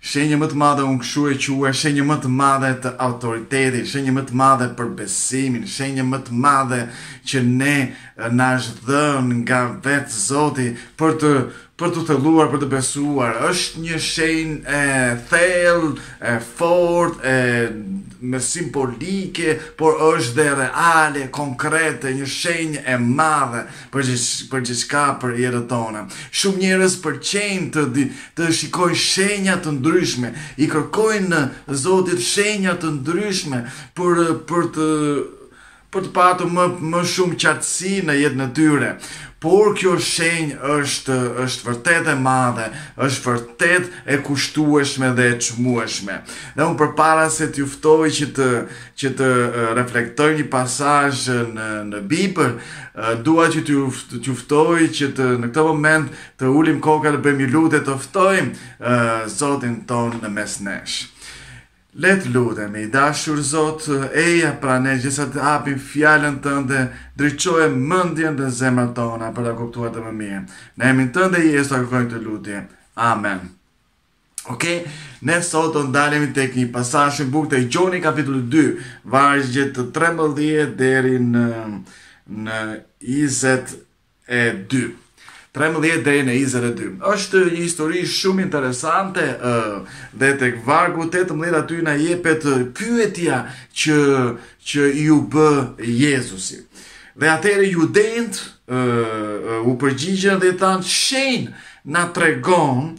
Shenjë më të madhe unë kshu e quaj shenjë më të madhe të autoritetit shenjë më të madhe për besimin shenjë më të madhe që ne na është dhënë nga vet zoti për të për të thelluar për të besuar është një shenjë e thellë e fortë e me simbolike por është dhe reale konkrete një shenjë e madhe për për gjithçka për jetët tona. Shumë njerëz pëlqejnë të të shikojnë shenja të ndryshme, i kërkojnë Zotit shenja të ndryshme për për të për të patur më më shumë qartësi në jetën e tyre. Por kjo shenjë është është vërtet e madhe, është vërtet e kushtueshme dhe e çmueshme. Dhe unë përpara se t'ju ftoj që të që të reflektojmë një pasazh në në Bibël, dua që t'ju t'ju ftoj që të në këtë moment të ulim kokat, të bëjmë një lutje, të ftojmë uh, Zotin tonë në mes nesh. Le të lutemi, i dashur Zot, eja pranë nesh teksa të hapim fjalën tënde, ndriçoje mendjen dhe zemrat tona për ta kuptuar atë më mirë. Në emrin tënd, Jezu, ta kërkojmë këtë lutje. Amen. Ok, ne sot do të ndalemi tek një pasazh shumë i bukur te Gjoni kapitulli 2, vargjet 13 deri në në 22. 13 deri në 22. Është një histori shumë interesante dhe tek vargu 18 aty na jepet pyetja që që iu bë Jezusit. Dhe atëherë judenjtë u përgjigjën dhe i thanë shenjë na tregon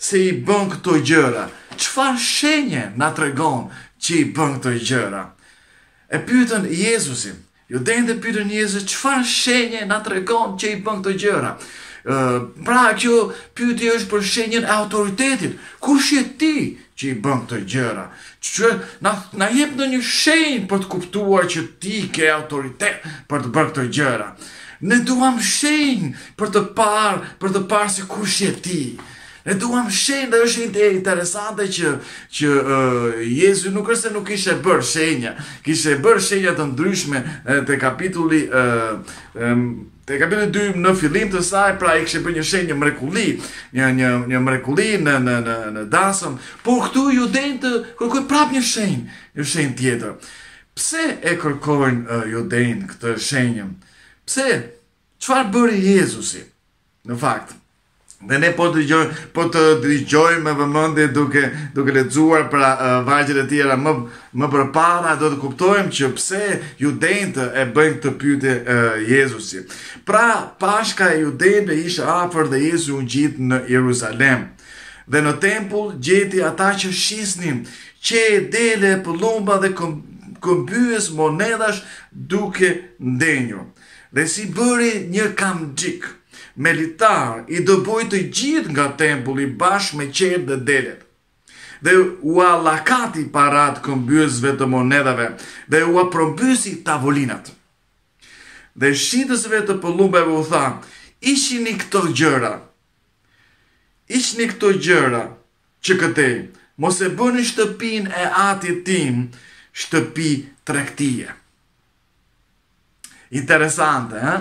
Se i bën këto gjëra? Çfarë shenje na tregon që i bën këto gjëra? E pyetën Jezusin. Judenjtë e pyetën Jezusin, çfarë shenje na tregon që i bën këto gjëra? Pra, kjo pyetje është për shenjën e autoritetit. Kush je ti që i bën këto gjëra, që na na jep ndonjë shenjë për të kuptuar që ti ke autoritet për të bërë këto gjëra. Ne duam shenjë për të parë, për të parë se kush je ti. Ne duam shenjë dhe është interesante që që uh, Jezu nuk është se nuk kishte bërë shenja, kishte bërë shenja të ndryshme te kapitulli uh, um, Te kapitulli dy në fillim të saj, pra ai kishte bërë një shenjë, një mrekulli, një një një mrekulli në në në në dasëm, por këtu judenjtë kërkojnë prapë një shenjë, një shenjë tjetër. Pse e kërkojnë uh, judenjtë këtë shenjën? Pse? Çfarë bëri Jezusi? Në fakt, Dhe ne po të dëgjojmë, po të dëgjojmë me vëmendje duke duke lexuar pra vargjet e tjera më më përpara do të kuptojmë që pse judejtë e bëjnë këtë pyetje e, Jezusi. Pra Pashka e judejve ishte afër dhe Jezusi u ngjit në Jeruzalem. Dhe në tempull gjeti ata që shisnin qe, dele e pëllumba dhe këmbyes monedash duke ndenjur. Dhe si bëri një kamxhik me litar, i dëboi të gjithë nga tempulli bashkë me qetë dhe delet. Dhe ua flaku paratë këmbyesve të monedhave dhe ua përmbysi tavolinat. Dhe shitësve të pëllumbave u tha, Hiqini këto gjëra. Hiqni këto gjëra që këtej, mos e bëni shtëpinë e Atit tim shtëpi tregtie. Interesante, ha?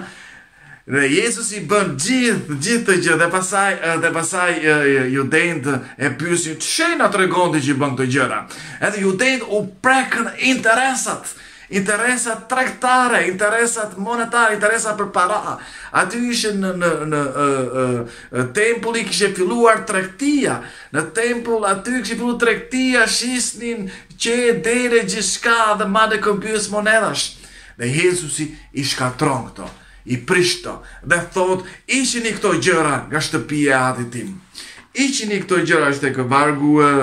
Dhe Jezusi bën gjithë, gjithë këtë gjë, dhe pastaj, dhe pastaj judenjtë e pyesin, ç'shenjë na tregon ti që i bën këto gjëra. Edhe judenjve u prekën interesat, interesat tregtare, interesat monetare, interesat për para. Aty ishe në, në, në, në tempull kishte filluar tregtia, në tempull aty kishte filluar tregtia, shisnin, Qe dele gjithçka dhe madje këmbyes monedash. Dhe Jezusi i shkatrron këto, i prish këto, dhe thotë, hiqini këto gjëra nga shtëpia e atit tim. Hiqini këto gjëra është tek vargu e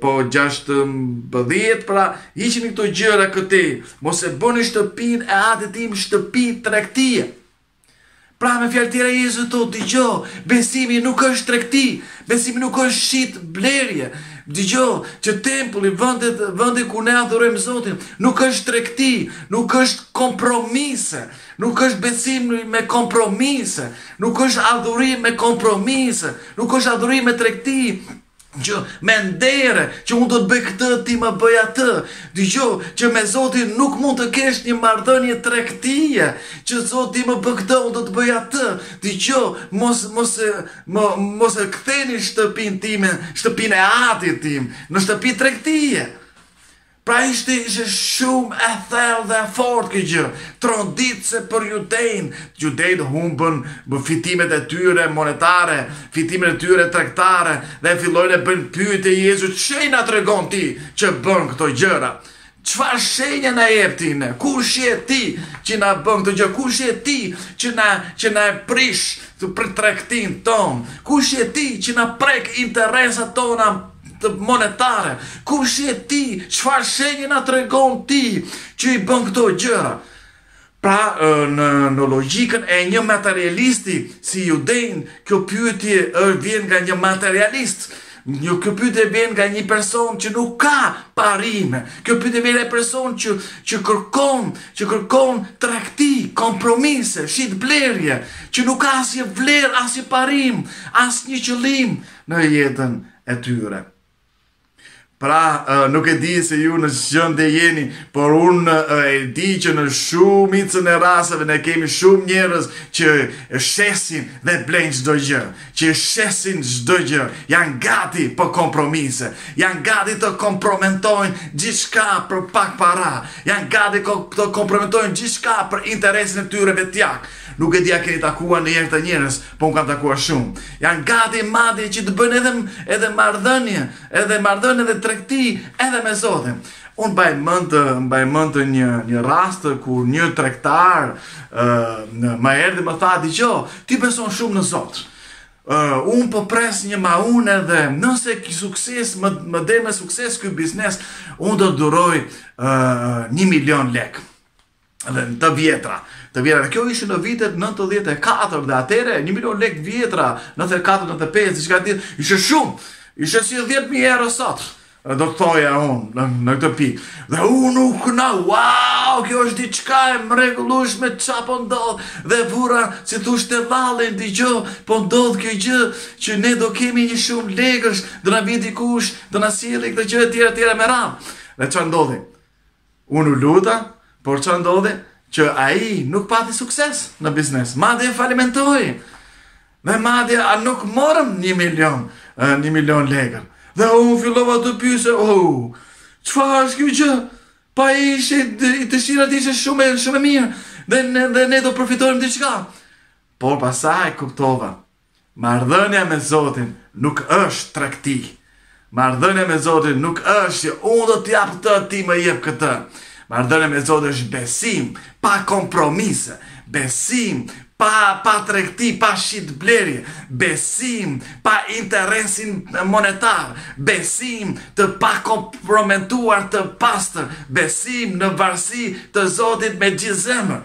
po 16 pra hiqini këto gjëra këtej mos e bëni shtëpinë e atit tim shtëpi tregtie Pra me fjalë tjera Jezusi thotë dëgjo, besimi nuk është tregti, besimi nuk është shitblerje, dëgjo që tempulli, vendi, vendi ku ne adhurojmë Zotin, nuk është tregti, nuk është kompromise, nuk është besim me kompromise, nuk është adhurim me kompromise, nuk është adhurim me tregti, Që me ndere, që unë do të bëj këtë, ti më bëj atë. Dëgjo, që me Zotin nuk mund të kesh një marrëdhënie tregtie, që Zoti më bë këtë, unë do të bëj atë. Dëgjo, mos mos mos e ktheni shtëpinë time, shtëpinë e atit tim, në shtëpi tregtie. Pra ishte ishte shumë e thellë dhe e fortë kjo gjë, troditëse për judenjtë, judenjtë humbën fitimet e tyre monetare, fitimet e tyre tregtare dhe fillojnë e bëjnë pyetje Jezusit ç'shenjë na tregon ti që bën këto gjëra? Çfarë shenje na jep ti ne? Kush je ti që na bën këto gjëra? Kush je ti që na që na e prish pra tregtinë tonë? Kush je ti që na prek interesat tona monetare, kush je ti, çfarë shenje na tregon ti që i bën këto gjëra? Pra, në, në logjikën e një materialisti si judenjtë, kjo pyetje është vjen nga një materialist. Një kjo pyetje vjen nga një person që nuk ka parime. Kjo pyetje vjen nga një person që që kërkon, që kërkon tregti, kompromise, shitblerje, që nuk ka asnjë vlerë, asnjë parim, asnjë qëllim, në jetën e tyre. Pra, nuk e di se ju në ç'gjendje jeni, por unë e di që në shumicën e rasteve ne kemi shumë njerëz që shesin dhe blejnë çdo gjë, që shesin çdo gjë, janë gati për kompromise, janë gati të komprometojnë gjithçka për pak para, janë gati të komprometojnë gjithçka për interesin e tyre vetjak, Nuk e di a keni takuar në jetë këta njerëz, po unë kam takuar shumë. Janë gati madje që të bëjnë edhe edhe marrëdhënie, edhe marrëdhënie dhe tregti edhe me Zotin. Unë mbaj mend të mbaj mend të një një rast kur një tregtar ë uh, më erdhi më tha dëgjo, ti beson shumë në Zot. Uh, unë po pres një maune dhe nëse ki sukses, më, më del me sukses ky biznes, unë do të dhuroj uh, një milion lekë. dhe në të vjetra, të vjetra, kjo ishte në vitet 94 dhe atëherë, një milion lekë të vjetra, 94, 95, diçka e tillë, ishte shumë, ishte si 10.000 euro sot, do të thoja unë në, në këtë pikë, dhe unë u kënaqa, wow, kjo është diçka e mrekullueshme ça po ndodh, dhe vura, si thoshte vëllai, dëgjo, po ndodh kjo gjë, që ne do kemi një shumë lekësh, dhe në vidi kush, dhe në sili këtë gjë, tjera, tjera, me ramë, dhe ça ndodh, Unë u luta, por çfarë ndodhi? Që ai nuk pati sukses në biznes. Madje falimentoi. Dhe madje as nuk morëm një milion, një milion lekë. Dhe unë fillova të pyes, oh, çfarë është kjo gjë? Pra ishte, dëshira ishte shumë, shumë e mirë, dhe, dhe ne do përfitonim diçka. Por pastaj kuptova, Marrëdhënia me Zotin nuk është tregti. Marrëdhënia me Zotin nuk është që unë do të jap këtë, ti më jep këtë. Marrëdhënia me Zotin është besim, pa kompromise, besim, pa, pa tregti, pa shitblerje, besim, pa interesin monetar, besim të pakomprometuar të pastër, besim në varësi të Zotit me gjithë zemër.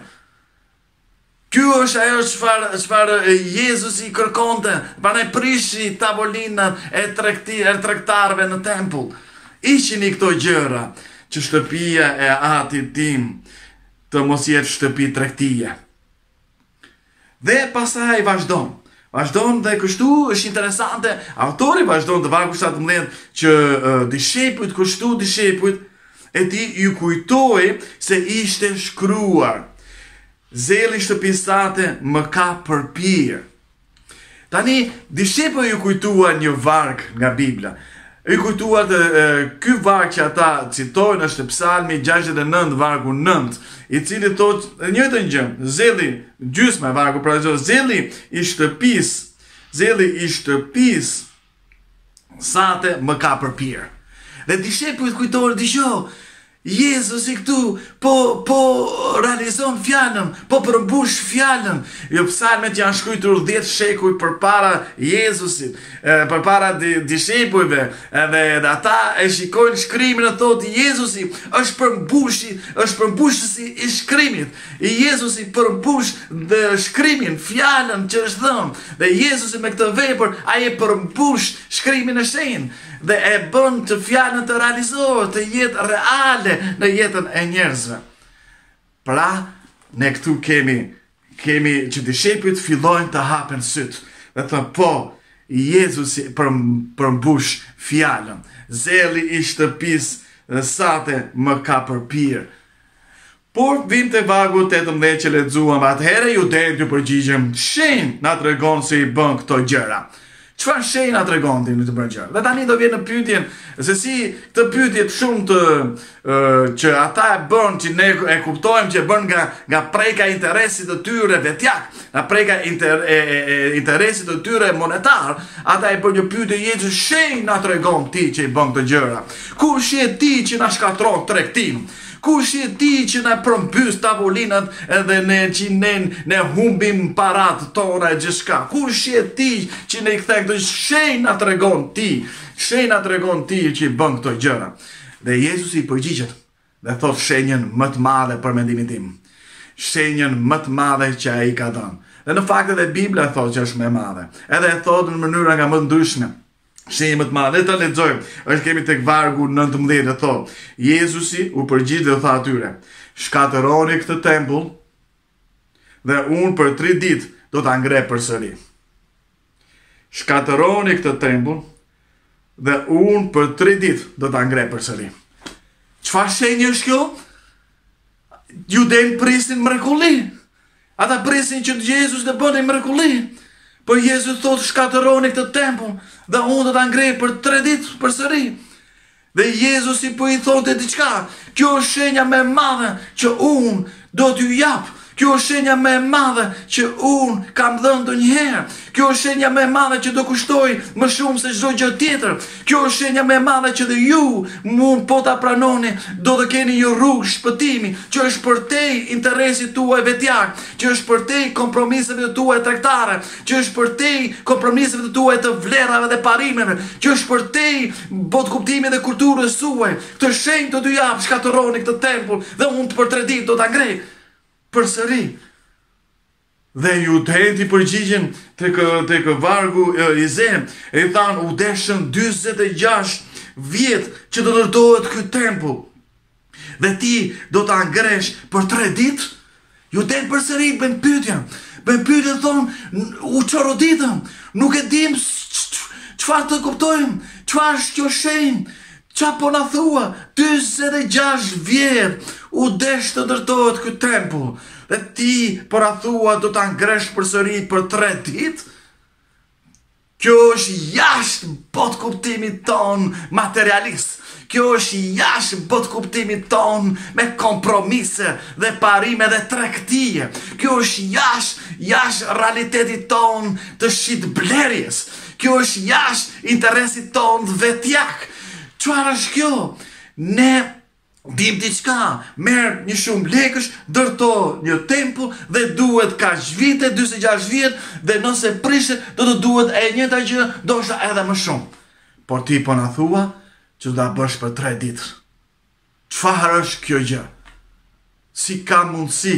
Kjo është ajo çfarë çfarë Jezusi kërkonte, prandaj prishi tavolinat e tregti e tregtarëve në tempull. Hiqini këto gjëra, që shtëpia e Atit tim të mos jetë shtëpi tregtie. Dhe pastaj ai vazhdon, Vazhdon dhe kështu është interesante, autori vazhdon te vargu 17 që dishepujt kështu dishepujt e tij iu kujtua se ishte shkruar. Zelli i shtëpisë sate më ka përpirë. Tani, dishepujve iu kujtua një varg nga Bibla. U kujtuan, ky varg që ata citojnë është Psalmi 69 vargu 9, i cili thotë e njëjtën gjë, zelli gjysmë vargu pra ze zelli i shtëpisë, zelli i shtëpisë sate më ka përpirë. Dhe dishepujt kujtohen dëgjo, Jezusi këtu po po realizon fjalën, po përmbush fjalën. Jo psalmet janë shkruajtur dhjetë shekuj përpara Jezusit, përpara di, dishepujve, edhe edhe ata e shikojnë shkrimin e thotë Jezusi është përmbushi, është përmbushësi i shkrimit. I Jezusi përmbush dhe shkrimin, fjalën që është thënë. Dhe Jezusi me këtë vepër ai e përmbush shkrimin e shenjtë. Dhe e bën të fjalën të realizohet, të jetë reale në jetën e njerëzve. Pra, ne këtu kemi, kemi që dishepujt fillojnë të hapen sytë. Dhe thanë po, Jezusi për, përmbush fjalën. Zelli i shtëpisë sate më ka përpirë. Por vijmë te vargu tetëmbëdhjetë që lexuam atëherë judenjtë iu përgjigjën shenjë na tregon se i bën këto gjëra. Çfarë shenjë na tregon ti në këto gjëra? Dhe tani do vjen në pyetjen se si këtë pyetje të shumtë që ata e bën që ne e kuptojmë që e bën nga nga prekja e interesit të tyre vetjak, nga prekja inter, e, e, e, interesit të tyre monetar, ata e bën një pyetje ç'shenjë na tregon ti që i bën këto gjëra. Kush je ti që na shkatërron tregtinë? Kush je ti që na përmbys tavolinat dhe ne që ne ne humbim paratë tona e gjithçka kush je ti që na i kthen këto ç'shenjë na tregon ti ç'shenjë na tregon ti që i bën këto gjëra dhe Jezusi i përgjigjet dhe thotë shenjën më të madhe për mendimin tim shenjën më të madhe që ai ka dhënë dhe në fakt edhe Bibla thotë që është më e madhe edhe e thotë në mënyra nga më të ndryshme Shenjën më të madhe, le ta lexojmë. Është kemi tek vargu 19 e thotë, Jezusi u përgjigj dhe u tha atyre, shkatërroni këtë tempull dhe unë për 3 ditë do ta ngre përsëri. Shkatërroni këtë tempull dhe unë për 3 ditë do ta ngre përsëri. Çfarë shenjë është kjo? Judenjtë prisnin mrekulli. Ata prisnin që Jezusi të bënte mrekulli. Por Jezusi thotë shkatërroni këtë tempull dhe unë do ta ngrej për 3 ditë përsëri. Dhe Jezusi po i thoshte diçka. Kjo është shenja më e madhe që unë do t'ju jap. Kjo është shenja më e madhe që unë kam dhënë ndonjëherë. Kjo është shenja më e madhe që do kushtojë më shumë se çdo gjë tjetër. Kjo është shenja më e madhe që dhe ju mund po ta pranoni, do të keni një rrugë shpëtimi që është përtej interesit tuaj vetjak, që është përtej kompromiseve të tuaja tregtare, që është përtej kompromiseve të tuaja të vlerave dhe parimeve, që është përtej botëkuptimit dhe kulturës tuaj. Këtë shenjë do t'ju jap shkatërroni këtë tempull dhe unë për tre ditë do ta ngrej. përsëri. Dhe judenjtë i përgjigjen tek tek vargu i 20, e i thanë u deshën 46 vjet që të ndërtohet ky tempull. Dhe ti do ta ngresh për 3 ditë? Judenjtë përsëri bëjnë pyetjen. Bëjnë pyetjen thonë u çorroditëm, nuk e dimë çfarë të kuptojmë, çfarë është kjo shenjë, Ça, po na thua, dyzet e gjashtë vjet u desh të ndërtohet ky tempull dhe ti po na thua do ta ngresh përsëri për tre ditë? Kjo është jashtë botëkuptimit tonë materialist. Kjo është jashtë botëkuptimit tonë me kompromise dhe parime dhe tregtie. Kjo është jashtë jashtë realitetit tonë të shitblerjes. Kjo është jashtë interesit tonë vetjak. Çfarë është kjo? Ne dimë diçka, merr një shumë lekësh, ndërto një tempull dhe duhet kaq vite, 46 vjet dhe nëse prishet do të duhet e njëjta gjë, ndoshta edhe më shumë. Por ti po na thua që do ta bësh për 3 ditë. Çfarë është kjo gjë? Si ka mundësi?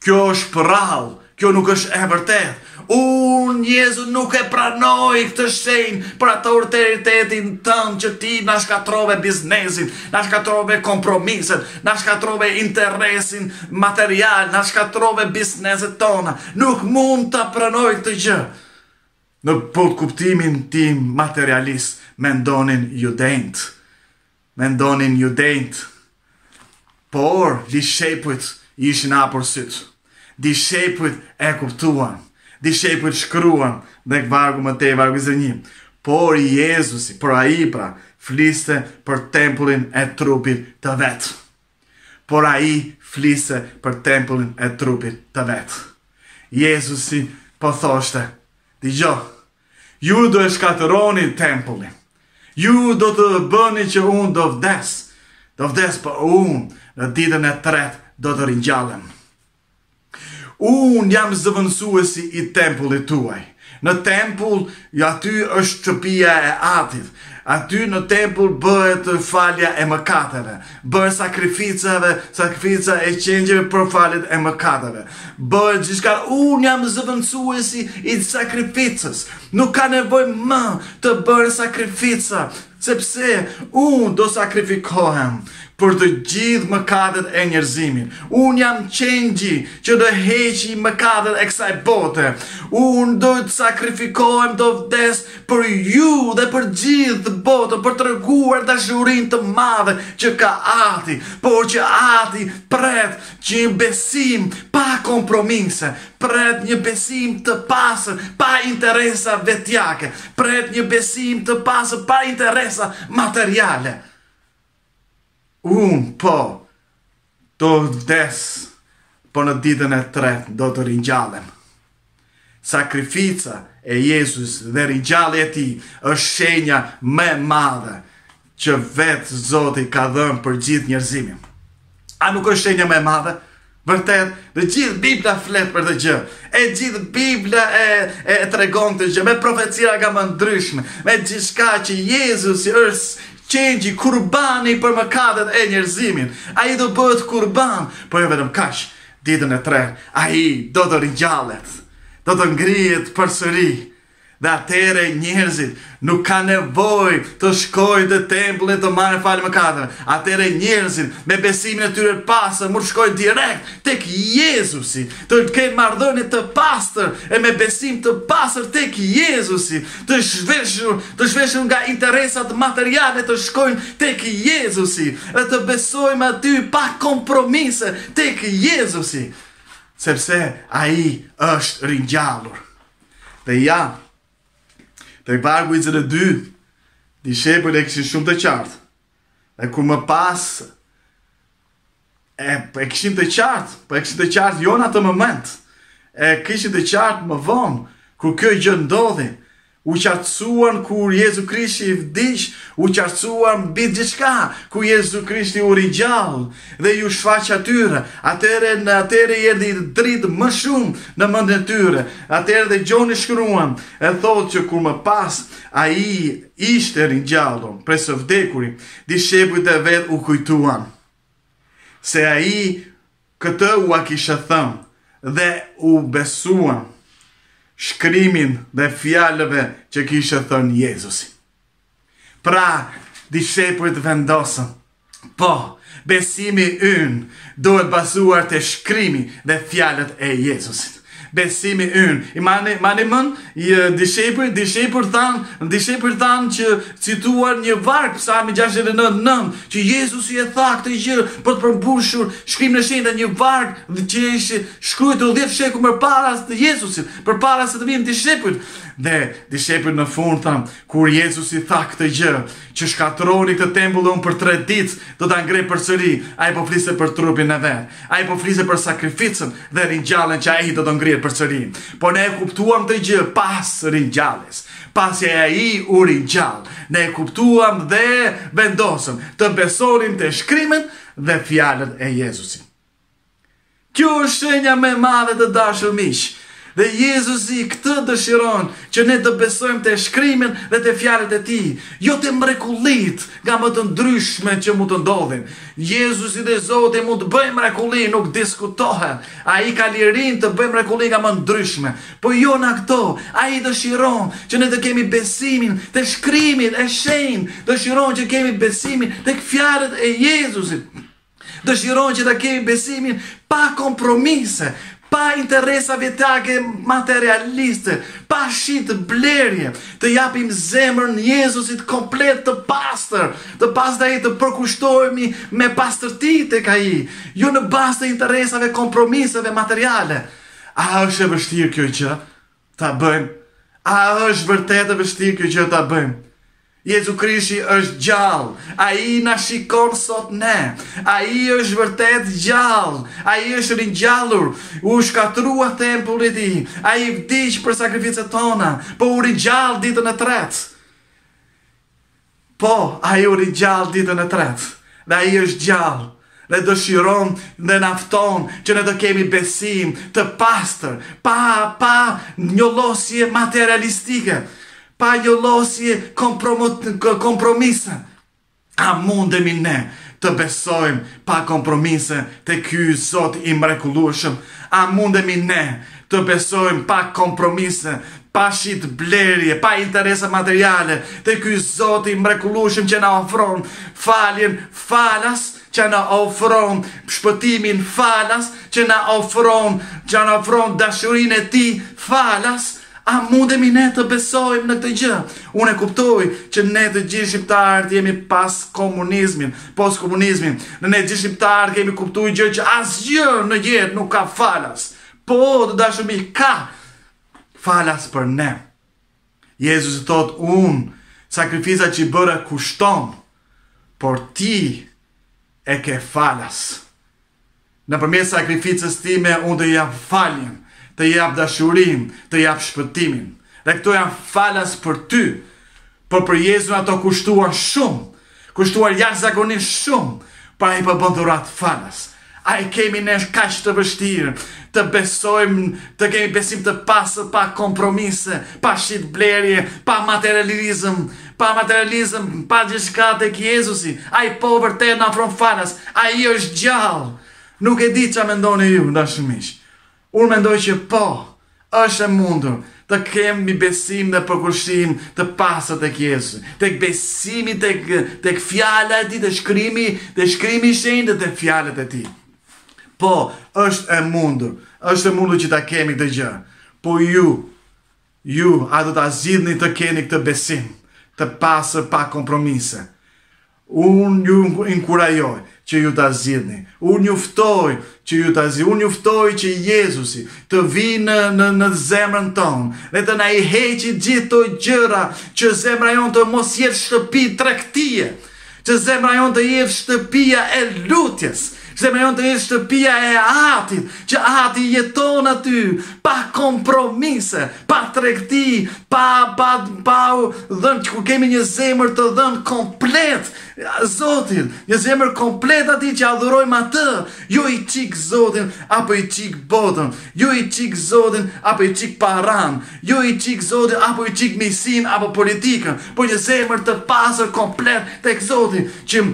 Kjo është përrallë, kjo nuk është e vërtetë. Unë Jezu nuk e pranoj këtë shenjë për atë autoritetin tënd që ti na shkatrove biznesin, na shkatrove kompromiset, na shkatrove interesin material, na shkatrove bizneset tona. Nuk mund ta pranoj këtë gjë. Në botëkuptimin tim materialist mendonin judenjtë, mendonin judenjtë, por dishepujve i ishin hapur sytë. Dishepujt e kuptuan, dishepujt shkruan dhe vargu më tej, vargu 21. Por Jezusi, por ai pra, fliste për tempullin e trupit të vet. Por ai fliste për tempullin e trupit të vet. Jezusi po thoshte, Dëgjo, ju do e shkatërroni tempullin. Ju do të bëni që unë do vdes. Do vdes por po unë në ditën e tretë do të ringjallem. Unë jam zëvendësuesi i tempullit tuaj. Në tempull, aty është shtëpia e Atit. Aty në tempull bëhet falja e mëkateve, bëhet sakrificave, sakrifica e qengjeve për faljet e mëkateve. Bëhet gjithçka, unë jam zëvendësuesi i sakrificës. Nuk ka nevojë më të bëhen sakrifica Sepse unë do sakrifikohem për të gjithë mëkatet e njerëzimit. Unë jam qengji që do heqi mëkatet e kësaj bote. Unë do të sakrifikohem do vdes për ju dhe për gjithë botën për të treguar dashurinë të madhe që ka ati, por që ati pret që një besim pa kompromise, Pret një besim të pastër pa interesa vetjake. Pret një besim të pastër pa interesa materiale. Unë po do vdes, po në ditën e tretë do të ringjallem. Sakrifica e Jezus dhe ringjallja e tij është shenja më e madhe që vetë Zoti ka dhënë për gjithë njerëzimin. A nuk është shenja më e madhe? Vërtet, dhe gjithë Biblia flet për këtë gjë. E gjithë Biblia e e tregon këtë gjë me profecira nga më ndryshme, me gjithçka që Jezusi është qengji kurbani për mëkatet e njerëzimit. Ai do bëhet kurban, por jo vetëm kaq. Ditën e tretë, ai do të ringjallet. Do të ngrihet përsëri. Dhe atëherë njerëzit nuk kanë nevojë të shkojnë te tempulli të marrin falje mëkateve. Atëherë njerëzit me besimin e tyre të pastër mund të shkojnë direkt tek Jezusi, të kenë marrëdhënie të pastër e me besim të pastër tek Jezusi, të zhveshur, të zhveshur nga interesat materiale të shkojnë tek Jezusi dhe të besojmë aty pa kompromise tek Jezusi, sepse Ai është ringjallur. Dhe ja, te vargu njëzet e dy, dishepujt e kishin shumë të qartë. Dhe kur më pas, e, e kishin të qartë, po e kishin të qartë jo në atë moment, e kishin të qartë më vonë, kur kjo gjë ndodhi, u qartësuan kur Jezu Krishti vdiq, u qartësuan mbi gjithçka, kur Jezu Krishti u ringjall, dhe iu shfaq atyre, atëherë në atëherë erdhi dritë më shumë në mendjen e tyre. Atëherë dhe Gjoni shkruan, e thotë që kur më pas ai ishte ringjallur prej së vdekuri, dishepujt e vet u kujtuan se ai këtë ua kishte thënë dhe u besuan shkrimit dhe fjalëve që kishte thënë Jezusi. Pra, dishepujt vendosën, po, besimi ynë duhet bazuar te shkrimi dhe fjalët e Jezusit. Besimi ynë, i mani, mani mend, dishepuj, dishepujt thanë, dishepujt thanë që cituar një varg, Psalmi 69, që Jezusi e tha këtë gjë për të përmbushur shkrimin e shenjtë, një varg që ishte shkruar 10 shekuj përpara Jezusit, përpara se të vinin dishepujt. Dhe dishepujt në fund thanë, Kur Jezusi tha këtë gjë, Që shkatërroni këtë tempull dhe unë për tre ditë do ta ngrej përsëri, ai po fliste për trupin e vet. Ai po fliste për sakrificën dhe ringjalljen që ai do të ngrihet përsëri. Po ne e kuptuam këtë gjë pas ringjalljes. Pasi ai u ringjall, ne e kuptuam dhe vendosëm të besonim te shkrimet dhe fjalët e Jezusit. Kjo është shenja më e madhe të dashur miq. Dhe Jezusi këtë dëshiron që ne të besojmë te shkrimi dhe te fjalët e tij, jo te mrekullitë nga më të ndryshme që mund të ndodhin. Jezusi dhe Zoti mund të bëjnë mrekulli, nuk diskutohet. Ai ka lirinë të bëjë mrekulli nga më ndryshme. Po jo në këto, ai dëshiron që ne të kemi besimin te shkrimi i shenjtë, dëshiron që kemi besimin tek fjalët e Jezusit. Dëshiron që ta kemi besimin pa kompromise, pa interesa vetjake materialiste, pa shitblerje, t'i japim zemrën Jezusit komplet të pastër, të pastër e të përkushtohemi me pastërti tek Ai, jo në bazë të interesave kompromiseve materiale. A është e vështirë kjo që ta bëjmë. A është vërtet e vështirë kjo që ta bëjmë? Jezu Krishti është gjallë, ai na shikon sot ne, ai është vërtet gjallë, ai është ringjallur, u shkatërrua tempulli i tij, ai vdiq për sakrificat tona, po u ringjall ditën e tretë. Po, ai u ringjall ditën e tretë, dhe ai është gjallë, dhe dëshiron dhe na fton që ne të kemi besim të pastër, pa pa njollosje materialistike, pa njollosje kompromise. A mundemi ne të besojmë pa kompromise te ky Zot i mrekullueshëm? A mundemi ne të besojmë pa kompromise, pa shitblerje, pa interesa materiale, te ky Zot i mrekullueshëm që na ofron faljen falas, që na ofron shpëtimin falas, që na ofron, që na ofron dashurinë e tij falas, a mundemi ne të besojmë në këtë gjë? Unë e kuptoj që ne të gjithë shqiptarët jemi pas komunizmit, postkomunizmit, dhe ne të gjithë shqiptarët kemi kuptuar një gjë që asgjë në jetë nuk ka falas, Po, të dashur miq, ka falas për ne. Jezusi thotë, unë, sakrifica që i bëra kushton, por ti e ke falas. Nëpërmjet sakrificës time, unë të jap faljen, të jap dashurinë, të jap shpëtimin. Dhe këto janë falas për ty, por për Jezusin ato kushtuan shumë, Kushtuar jashtëzakonisht shumë por ai po bën dhuratë falas. A e kemi ne kaq të vështirë të besojmë, të kemi besim të pastër pa kompromise, pa shitblerje, pa materializëm, pa materializëm, pa gjithçka tek Jezusi, ai po vërtet na ofron falas, ai është gjallë. Nuk e di çfarë mendoni ju, dashur miq. Unë mendoj që po, është e mundur të kemë një besim dhe përkushtim të pastër tek Jezusi, tek besimi tek tek fjala e tij, tek shkrimi, tek shkrimi i shenjtë dhe tek fjalët e tij. Po, është e mundur, është e mundur që ta kemi këtë gjë. Po ju, ju a do ta zgjidhni të keni këtë besim të pastër pa kompromise? Unë ju inkurajoj që ju ta zgjidhni. Unë ju ftoj që ju ta zgjidhni. Unë ju ftoj që Jezusi të vijë në në në zemrën tonë dhe të na i heqë gjithë ato gjëra që zemra jonë të mos jetë shtëpi tregtie, që zemra jonë të jetë shtëpia e lutjes, Zemra jonë të jetë shtëpia e atit, që ati jeton aty, pa kompromise, pa tregti, pa pa pa u dhënë që ku kemi një zemër të dhënë komplet Zotit, një zemër komplet atij që adhurojmë atë, jo i çik Zotin apo i çik botën, jo i çik Zotin apo i çik paranë, jo i çik Zotin apo i çik miqësinë apo politikën, por një zemër të pastër komplet tek Zoti që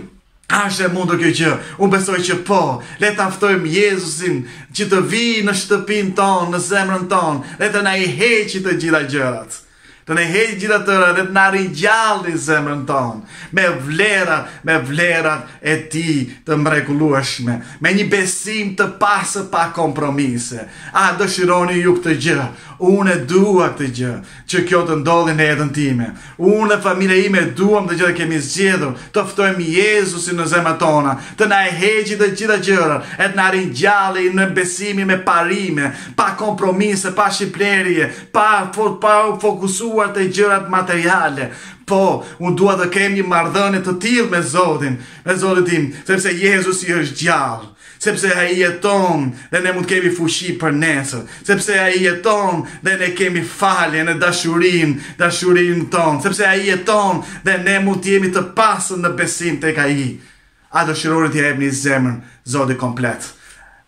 A është e mundur kjo gjë? Unë besoj që po. Le ta ftojmë Jezusin që të vijë në shtëpinë tonë, në zemrën tonë, le të na i heqë të gjitha gjërat. Të na i heqë gjitha, tëra dhe të na ringjalli zemrën tonë, me vlerat, me vlerat e tij të mrekullueshme, me një besim të pastër pa kompromise. A dëshironi ju këtë gjë, unë e dua këtë gjë, që kjo të ndodhi në jetën time. Unë dhe familja ime e duam këtë gjë dhe kemi zgjedhur të ftojmë Jezusin në zemrat tona, të na i heqë të gjitha gjërat, e të na ringjalli një besim me parime, pa kompromise, pa shitblerje, pa fo pa fokusuar te gjërat materiale. Po, unë dua të kem një marrëdhënie të tillë me Zotin, me Zotin tim, sepse Jezusi është gjallë. Sepse ai jeton dhe ne mund të kemi fuqi për nesër. Sepse ai jeton dhe ne kemi falje në dashurinë, dashurinë tonë. Sepse ai jeton dhe ne mund të jemi të pasur në besim tek ai. A dëshironi t'ia jepni zemrën Zotit komplet.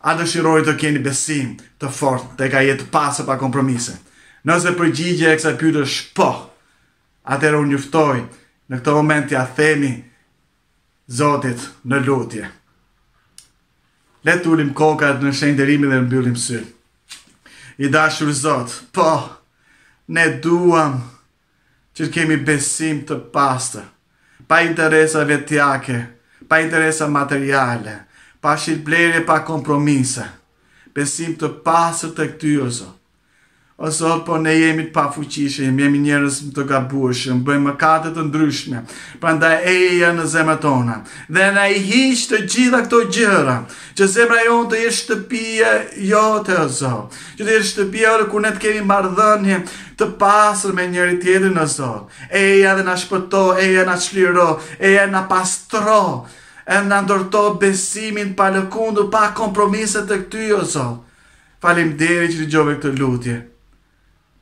A dëshironi të keni besim të fortë tek ai e të pastër pa kompromise. Nëse përgjigjja e kësaj pyetje është po, atëherë unë ju ftoj në këtë moment t'ia themi Zotit në lutje. Le të ulim kokat në shenjë nderimi dhe mbyllim sytë. I dashur Zot, po ne duam që të kemi besim të pastër, pa interesa vetjake, pa interesa materiale, pa shitblerje, pa kompromise. Besim të pastër tek ty, o Zot. O Zot, po ne jemi të pafuqishëm, jemi njerëz të gabueshëm, bëjmë mëkate të ndryshme. Prandaj eja në zemrat tona dhe na i hiq të gjitha këto gjëra, që zemra jonë të jetë shtëpia jote, o Zot. Që të jetë shtëpia jote ku ne të kemi marrëdhënie të pastër me njëri-tjetrin, o Zot. Eja dhe na shpëto, eja na çliro, eja na pastro. E na ndërto besimin palëkundur, pa kompromise tek ty, o Zot. Faleminderit që dëgjove këtë lutje.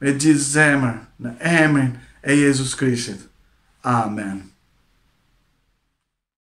Me gjithë zemër në emrin e Jezus Krishtit. Amen.